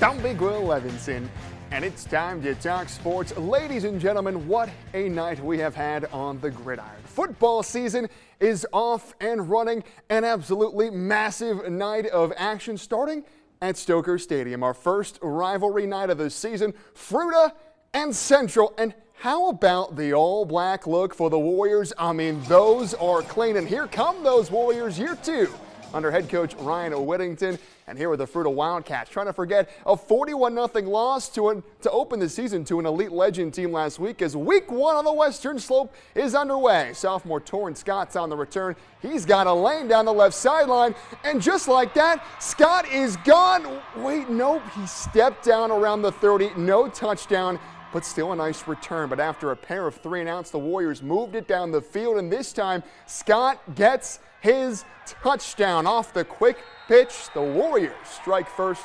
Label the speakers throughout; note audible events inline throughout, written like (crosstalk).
Speaker 1: I'm Big Will Levenson, and it's time to talk sports. Ladies and gentlemen, what a night we have had on the gridiron. Football season is off and running, an absolutely massive night of action starting at Stocker Stadium. Our first rivalry night of the season, Fruita and Central. And how about the all black look for the Warriors? I mean, those are clean. And here come those Warriors, year two under head coach Ryan Whittington. And here with the Fruita Wildcats trying to forget a 41-0 loss to, an, to open the season to an elite legend team last week as week one on the western slope is underway. Sophomore Torrin Scott's on the return. He's got a lane down the left sideline. And just like that, Scott is gone. Wait, nope. He stepped down around the 30. No touchdown but still a nice return. But after a pair of three and outs, the Warriors moved it down the field, and this time Scott gets his touchdown off the quick pitch. The Warriors strike first.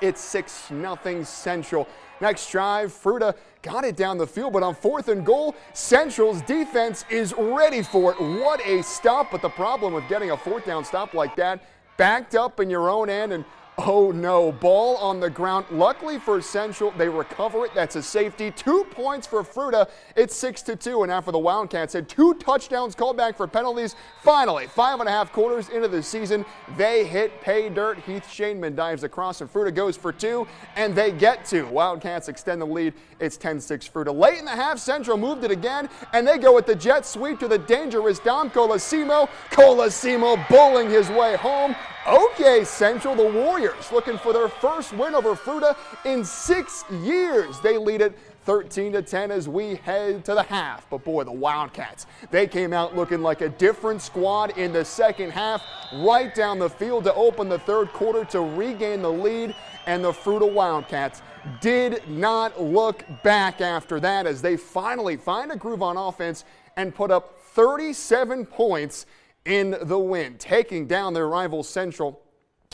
Speaker 1: It's 6 0 Central. Next drive, Fruita got it down the field, but on fourth and goal, Central's defense is ready for it. What a stop, but the problem with getting a fourth down stop like that, backed up in your own end and Oh no, ball on the ground. Luckily for Central, they recover it. That's a safety. Two points for Fruita. It's six to two. And now for the Wildcats had two touchdowns called back for penalties. Finally, five and a half quarters into the season, they hit pay dirt. Heath Shaneman dives across and Fruita goes for two, and they get two. Wildcats extend the lead. It's 10-6 Fruita. Late in the half, Central moved it again, and they go with the jet sweep to the dangerous Dom Colosimo. Colosimo bowling his way home. Okay, Central, the Warriors looking for their first win over Fruita in six years. They lead it 13 to 10 as we head to the half. But boy, the Wildcats, they came out looking like a different squad in the second half, right down the field to open the third quarter to regain the lead. And the Fruita Wildcats did not look back after that as they finally find a groove on offense and put up 37 points in the win, taking down their rival Central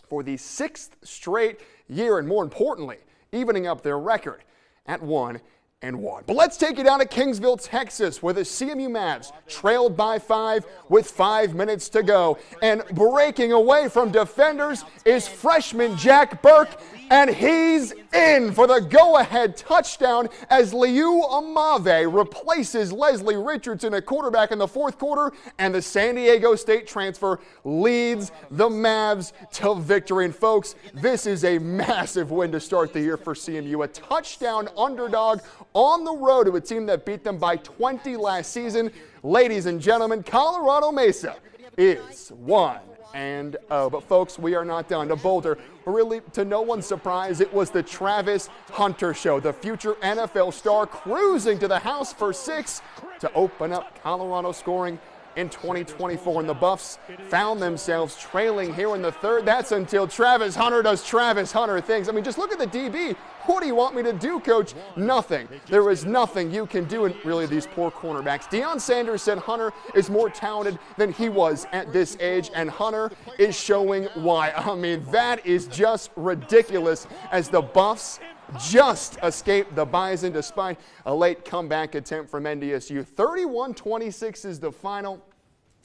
Speaker 1: for the sixth straight year, and more importantly, evening up their record at one and one. But let's take it down to Kingsville, Texas, where the CMU Mavs trailed by five with five minutes to go. And breaking away from defenders is freshman Jack Burke and he's in for the go-ahead touchdown as Liu Amave replaces Leslie Richardson at quarterback in the fourth quarter, and the San Diego State transfer leads the Mavs to victory. And folks, this is a massive win to start the year for CMU. A touchdown underdog on the road to a team that beat them by 20 last season. Ladies and gentlemen, Colorado Mesa is one and oh. But folks, we are not done. To Boulder, really, to no one's surprise, it was the Travis Hunter show. The future NFL star cruising to the house for six to open up Colorado scoring in 2024. And the Buffs found themselves trailing here in the third. That's until Travis Hunter does Travis Hunter things. I mean, just look at the DB. What do you want me to do, coach? Nothing. There is nothing you can do. And really, these poor cornerbacks. Deion Sanders said Hunter is more talented than he was at this age, and Hunter is showing why. I mean, that is just ridiculous as the Buffs just escaped the Bison despite a late comeback attempt from NDSU. 31 26 is the final.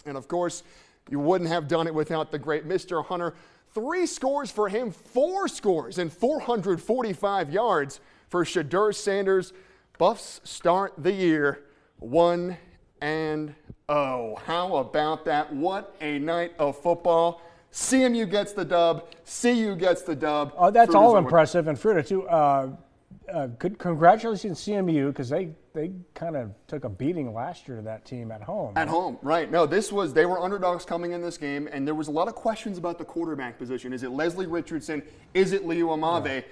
Speaker 1: And of course, you wouldn't have done it without the great Mr. Hunter. Three scores for him, four scores, and 445 yards for Shedeur Sanders. Buffs start the year 1 and oh. How about that? What a night of football. CMU gets the dub. CU gets the dub.
Speaker 2: Oh, that's all impressive. And Fruita, too. Uh, uh, good, congratulations, CMU, because they, they kind of took a beating last year to that team at home.
Speaker 1: At home, right. No, this was, they were underdogs coming in this game, and there was a lot of questions about the quarterback position. Is it Leslie Richardson? Is it Leo Amave?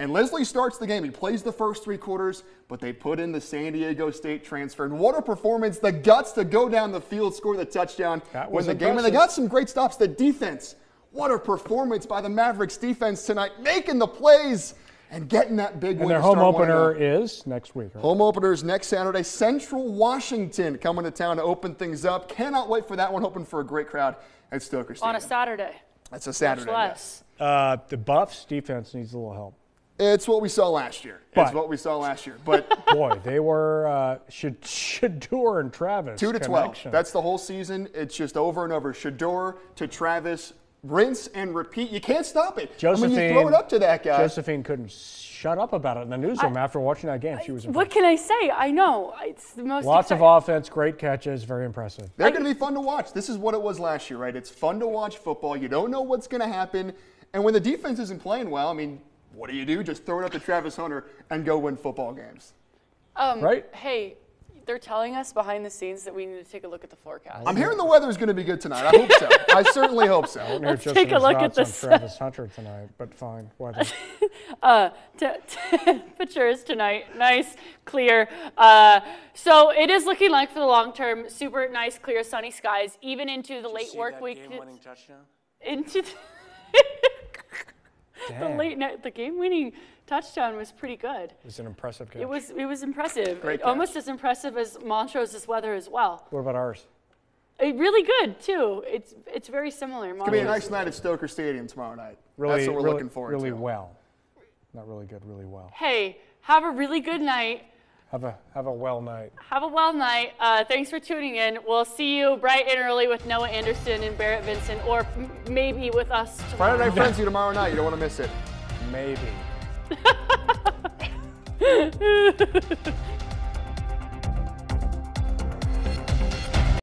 Speaker 1: And Leslie starts the game. He plays the first three quarters, but they put in the San Diego State transfer. And what a performance. The guts to go down the field, score the touchdown, win the impressive. game. And they got some great stops. The defense, what a performance by the Mavericks defense tonight, making the plays and getting that big
Speaker 2: and
Speaker 1: win.
Speaker 2: their home opener is next week. Right?
Speaker 1: Home opener is next Saturday. Central Washington coming to town to open things up. Cannot wait for that one. Hoping for a great crowd at Stocker Stadium.
Speaker 3: On a Saturday.
Speaker 1: That's a Saturday.
Speaker 3: Much less.
Speaker 2: Yes. Uh, the Buffs defense needs a little help.
Speaker 1: It's what we saw last year. But, it's what we saw last year. But (laughs)
Speaker 2: boy, they were uh, Shedeur and Travis.
Speaker 1: Two to connection. twelve. That's the whole season. It's just over and over. Shedeur to Travis rinse and repeat. You can't stop it.
Speaker 2: Josephine,
Speaker 1: I mean, you throw it up to that guy.
Speaker 2: Josephine couldn't shut up about it in the newsroom after watching that game. She was
Speaker 3: What can I say? I know it's the most.
Speaker 2: lots of offense, great catches, very impressive.
Speaker 1: They're going to be fun to watch. This is what it was last year, right? It's fun to watch football. You don't know what's going to happen. And when the defense isn't playing well, I mean, what do you do? Just throw it up to Travis Hunter and go win football games.
Speaker 3: Um,
Speaker 2: Right?
Speaker 3: Hey, they're telling us behind the scenes that we need to take a look at the forecast.
Speaker 1: I'm hearing the weather is going to be good tonight. I hope so. I certainly hope so. (laughs)
Speaker 2: Let's
Speaker 3: Let's take a look at this.
Speaker 2: On Travis Hunter tonight, but fine. Weather. (laughs)
Speaker 3: Uh, t- (laughs) temperatures tonight, nice, clear. Uh, so it is looking like for the long term, super nice, clear, sunny skies, even into the late work week.
Speaker 2: touchdown?
Speaker 3: Into the, (laughs) the late night, the game-winning touchdown was pretty good.
Speaker 2: It was an impressive catch.
Speaker 3: It was it was impressive.
Speaker 1: Great catch.
Speaker 3: Almost as impressive as Montrose's weather as well.
Speaker 2: What about ours?
Speaker 3: Uh, really good too. It's it's very similar.
Speaker 1: It's going to be a nice night at Stocker Stadium tomorrow night.
Speaker 2: Really,
Speaker 1: That's what we're
Speaker 2: really,
Speaker 1: looking forward
Speaker 2: really
Speaker 1: to.
Speaker 2: well. Not really good, really well.
Speaker 3: Hey, have a really good night.
Speaker 2: Have a have a well night.
Speaker 3: Have a well night. Uh, thanks for tuning in. We'll see you bright and early with Noah Anderson and Barrett Vincent, or m- maybe with us tomorrow.
Speaker 1: Friday Night Frenzy (laughs) tomorrow night. You don't want to miss it.
Speaker 2: Maybe. (laughs)